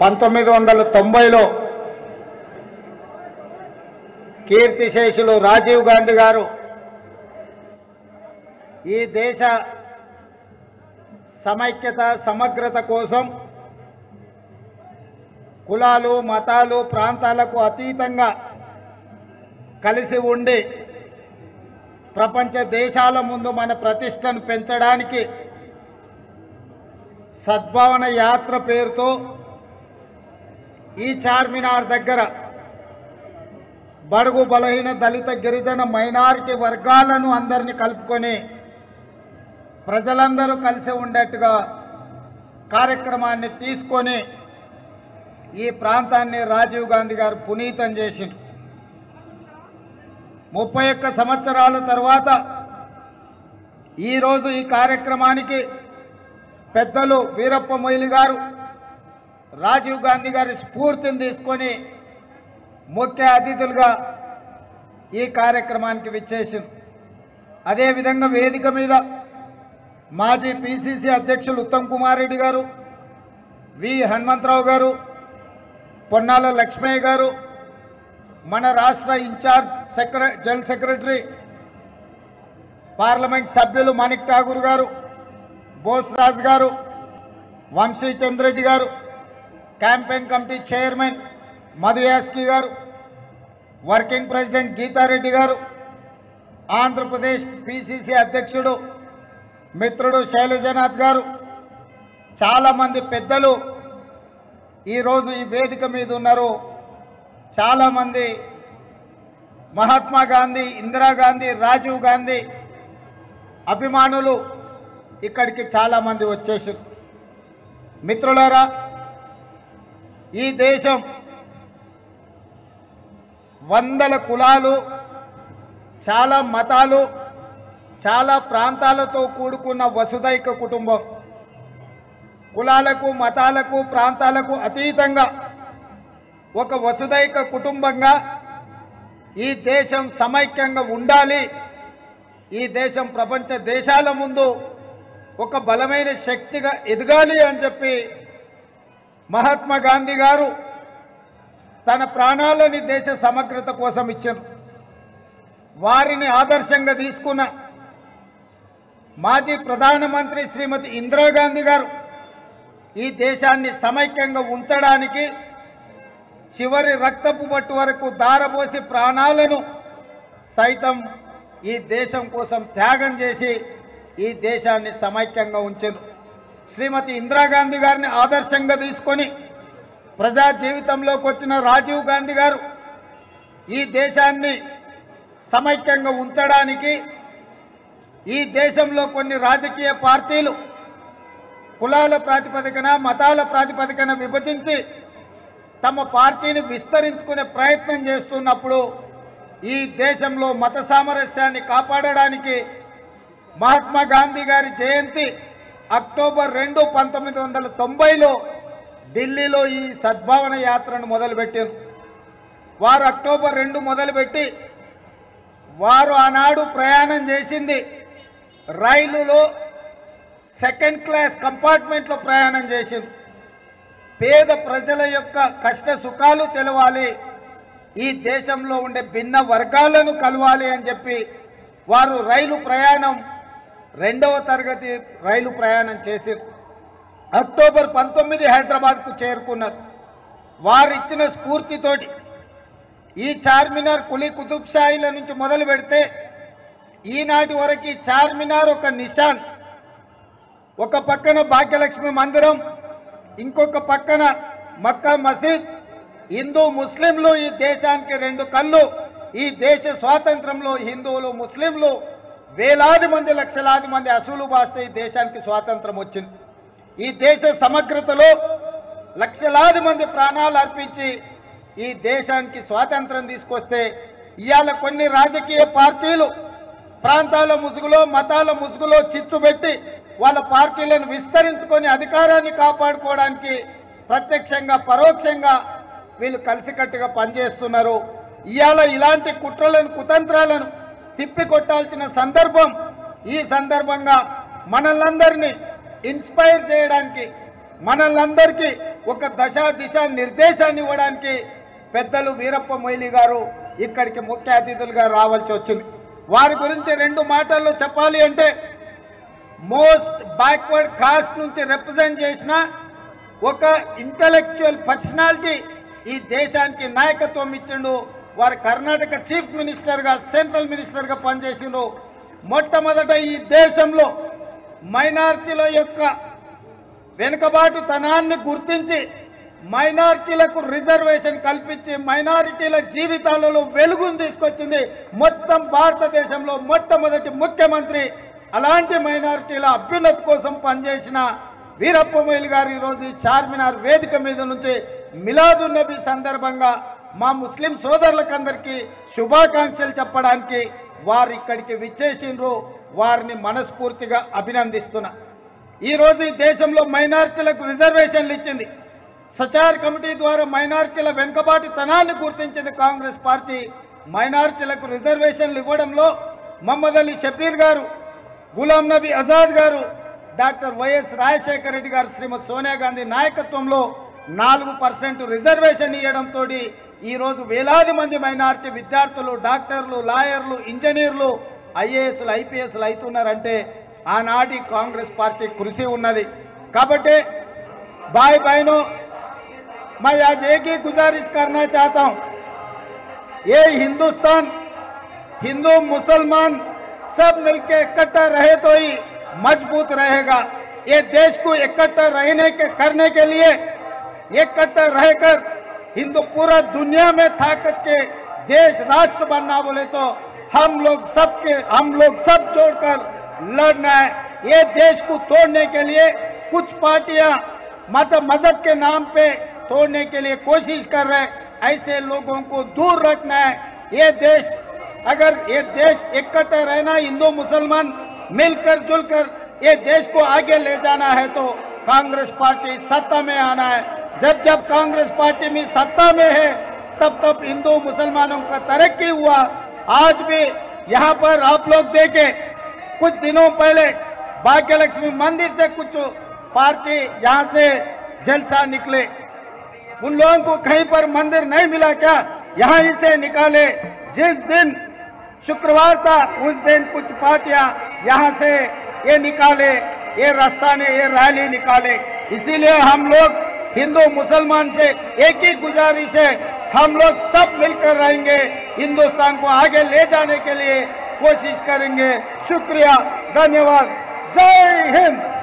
పంతొమ్మిది వందల తొంభైలో కీర్తిశేషులు రాజీవ్ గాంధీ గారు ఈ దేశ సమైక్యత సమగ్రత కోసం కులాలు మతాలు ప్రాంతాలకు అతీతంగా కలిసి ఉండి ప్రపంచ దేశాల ముందు మన ప్రతిష్టను పెంచడానికి సద్భావన యాత్ర పేరుతో ఈ చార్మినార్ దగ్గర బడుగు బలహీన దళిత గిరిజన మైనారిటీ వర్గాలను అందరినీ కలుపుకొని ప్రజలందరూ కలిసి ఉండేట్టుగా కార్యక్రమాన్ని తీసుకొని ఈ ప్రాంతాన్ని రాజీవ్ గాంధీ గారు పునీతం చేసి ముప్పై ఒక్క సంవత్సరాల తర్వాత ఈరోజు ఈ కార్యక్రమానికి పెద్దలు వీరప్ప మొయిలి గారు రాజీవ్ గాంధీ గారి స్ఫూర్తిని తీసుకొని ముఖ్య అతిథులుగా ఈ కార్యక్రమానికి విచ్చేసింది. అదేవిధంగా వేదిక మీద మాజీ పిసిసి అధ్యక్షులు ఉత్తమ్ కుమార్ రెడ్డి గారు వి హనుమంతరావు గారు పొన్నాల లక్ష్మయ్య గారు మన రాష్ట్ర ఇన్ఛార్జ్ సెక్ర జనరల్ సెక్రటరీ పార్లమెంట్ సభ్యులు Manik Tagore garu Boseraju garu Vamshi Chandreddy garu campaign committee chairman Madhu Yaskhi garu working president Geeta Reddy గారు ఆంధ్రప్రదేశ్ పిసిసి అధ్యక్షుడు మిత్రుడు శైలజనాథ్ గారు చాలామంది పెద్దలు ఈరోజు ఈ వేదిక మీద ఉన్నారు. చాలామంది మహాత్మా గాంధీ ఇందిరాగాంధీ రాజీవ్ గాంధీ అభిమానులు ఇక్కడికి చాలామంది వచ్చేసారు. మిత్రులారా ఈ దేశం వందల కులాలు చాలా మతాలు చాలా ప్రాంతాలతో కూడుకున్న వసుదైక కుటుంబం. కులాలకు మతాలకు ప్రాంతాలకు అతీతంగా ఒక వసుదైక కుటుంబంగా ఈ దేశం సమైక్యంగా ఉండాలి. ఈ దేశం ప్రపంచ దేశాల ముందు ఒక బలమైన శక్తిగా ఎదగాలి అని చెప్పి మహాత్మా గాంధీ గారు తన ప్రాణాలని దేశ సమగ్రత కోసం ఇచ్చారు. వారిని ఆదర్శంగా తీసుకున్న మాజీ ప్రధానమంత్రి శ్రీమతి ఇందిరాగాంధీ గారు ఈ దేశాన్ని సమైక్యంగా ఉంచడానికి చివరి రక్తపు పట్టు వరకు దారపోసి ప్రాణాలను సైతం ఈ దేశం కోసం త్యాగం చేసి ఈ దేశాన్ని సమైక్యంగా ఉంచారు. శ్రీమతి ఇందిరాగాంధీ గారిని ఆదర్శంగా తీసుకొని ప్రజా జీవితంలోకి వచ్చిన రాజీవ్ గాంధీ గారు ఈ దేశాన్ని సమైక్యంగా ఉంచడానికి ఈ దేశంలో కొన్ని రాజకీయ పార్టీలు కులాల ప్రాతిపదికన మతాల ప్రాతిపదికన విభజించి తమ పార్టీని విస్తరించుకునే ప్రయత్నం చేస్తున్నప్పుడు ఈ దేశంలో మత సామరస్యాన్ని కాపాడడానికి మహాత్మా గాంధీ గారి జయంతి అక్టోబర్ రెండు పంతొమ్మిది వందల తొంభైలో ఢిల్లీలో ఈ సద్భావన యాత్రను మొదలుపెట్టారు. వారు అక్టోబర్ రెండు మొదలుపెట్టి వారు ఆనాడు ప్రయాణం చేసింది రైలులో సెకండ్ క్లాస్ కంపార్ట్మెంట్లో ప్రయాణం చేసింది. పేద ప్రజల యొక్క కష్ట సుఖాలు తెలవాలి. ఈ దేశంలో ఉండే భిన్న వర్గాలను కలవాలి అని చెప్పి వారు రైలు ప్రయాణం రెండవ తరగతి రైలు ప్రయాణం చేసి అక్టోబర్ పంతొమ్మిది హైదరాబాద్కు చేరుకున్నారు. వారు ఇచ్చిన స్ఫూర్తితోటి ఈ చార్మినార్ కులి కుతుబ్ షాయిల నుంచి మొదలు పెడితే ఈనాటి వరకు ఈ చార్మినార్ ఒక నిషాన్ ఒక పక్కన భాగ్యలక్ష్మి మందిరం ఇంకొక పక్కన మక్కా మసీద్. హిందూ ముస్లింలు ఈ దేశానికి రెండు కళ్ళు ఈ దేశ స్వాతంత్రంలో హిందువులు ముస్లింలు వేలాది మంది లక్షలాది మంది అసూలు బాస్తే ఈ దేశానికి స్వాతంత్రం వచ్చింది. ఈ దేశ సమగ్రతలో లక్షలాది మంది ప్రాణాలు అర్పించి ఈ దేశానికి స్వాతంత్రం తీసుకొస్తే ఇవాళ కొన్ని రాజకీయ పార్టీలు ప్రాంతాల ముసుగులో మతాల ముసుగులో చిచ్చు పెట్టి వాళ్ళ పార్టీలను విస్తరించుకొని అధికారాన్ని కాపాడుకోవడానికి ప్రత్యక్షంగా పరోక్షంగా వీళ్ళు కలిసికట్టుగా పనిచేస్తున్నారు. ఇవాళ ఇలాంటి కుట్రలను కుతంత్రాలను తిప్పికొట్టాల్సిన సందర్భం ఈ సందర్భంగా మనల్నందరినీ ఇన్స్పైర్ చేయడానికి మనల్నందరికీ ఒక దశ దిశ నిర్దేశాన్ని ఇవ్వడానికి పెద్దలు వీరప్ప మొయిలి గారు ఇక్కడికి ముఖ్య అతిథులుగా రావాల్సి వచ్చింది. వారి గురించి రెండు మాటల్లో చెప్పాలి అంటే మోస్ట్ బ్యాక్వర్డ్ కాస్ట్ నుంచి రిప్రజెంట్ చేసిన ఒక ఇంటలెక్చువల్ పర్సనాలిటీ ఈ దేశానికి నాయకత్వం ఇచ్చిండు వారు కర్ణాటక చీఫ్ మినిస్టర్గా సెంట్రల్ మినిస్టర్గా పనిచేసిండ్రు. మొట్టమొదట ఈ దేశంలో మైనార్టీల యొక్క వెనుకబాటుతనాన్ని గుర్తించి మైనారిటీలకు రిజర్వేషన్ కల్పించి మైనారిటీల జీవితాలలో వెలుగును తీసుకొచ్చింది మొత్తం భారతదేశంలో మొట్టమొదటి ముఖ్యమంత్రి. అలాంటి మైనారిటీల అభ్యున్నతి కోసం పనిచేసిన వీరప్ప మొయిల్ గారు ఈరోజు చార్మినార్ వేదిక మీద నుంచి మిలాదున్నబీ సందర్భంగా మా ముస్లిం సోదరులకందరికీ శుభాకాంక్షలు చెప్పడానికి వారు ఇక్కడికి విచ్చేసిండ్రు. వారిని మనస్ఫూర్తిగా అభినందిస్తున్నా. ఈరోజు ఈ దేశంలో మైనార్టీలకు రిజర్వేషన్లు ఇచ్చింది. సచార్ కమిటీ ద్వారా మైనార్టీల వెనుకబాటు తనాన్ని గుర్తించింది కాంగ్రెస్ పార్టీ. మైనార్టీలకు రిజర్వేషన్లు ఇవ్వడంలో మహమ్మద్ అలీ షబీర్ గారు గులాం నబీ ఆజాద్ గారు డాక్టర్ వైఎస్ రాజశేఖర రెడ్డి గారు శ్రీమతి సోనియా గాంధీ నాయకత్వంలో నాలుగు పర్సెంట్ రిజర్వేషన్ ఇవ్వడంతో ఈరోజు వేలాది మంది మైనారిటీ విద్యార్థులు డాక్టర్లు లాయర్లు ఇంజనీర్లు ఐఏఎస్లు ఐపీఎస్లు అవుతున్నారంటే ఆనాటి కాంగ్రెస్ పార్టీ కృషి ఉన్నది కాబట్టి भाई बहनों मैं आज एक ही गुजारिश करना चाहता हूं ये हिंदुस्तान हिंदू मुसलमान सब मिलकर इकट्ठा रहे तो ही मजबूत रहेगा ये देश को इकट्ठा रहने के करने के लिए इकट्ठा रहकर हिंदू पूरा दुनिया में था करके देश राष्ट्र बनना बोले तो हम लोग सबके, हम लोग सब जोड़कर लड़ना है। ये देश को तोड़ने के लिए कुछ पार्टियाँ मत मज़हब के नाम पे तोड़ने के लिए कोशिश कर रहे हैं। ऐसे लोगों को दूर रखना है। ये देश, अगर ये देश इकट्ठे रहना, हिंदू, मुसलमान मिलकर जुलकर ये देश को आगे ले जाना है तो कांग्रेस पार्टी सत्ता में आना है। जब जब कांग्रेस पार्टी में सत्ता में है, तब तब हिंदू मुसलमानों का तरक्की हुआ। आज भी यहाँ पर आप लोग देखे, कुछ दिनों पहले भाग्य लक्ष्मी मंदिर से कुछ पार्टी यहाँ से जलसा निकले। उन लोगों को कहीं पर मंदिर नहीं मिला क्या? यहाँ ही से निकाले। जिस दिन शुक्रवार था, उस दिन कुछ पार्टियाँ यहाँ से ये निकाले, ये रास्ता ने ये रैली निकाले। इसीलिए हम लोग हिंदू मुसलमान से एक ही गुजारिश है, हम लोग सब मिलकर रहेंगे, हिंदुस्तान को आगे ले जाने के लिए कोशिश करेंगे। शुक्रिया, धन्यवाद। जय हिंद।